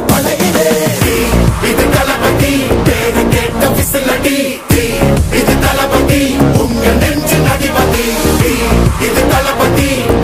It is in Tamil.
பழகினே இது கலபதி பேரு கேட்ட விசிலடி.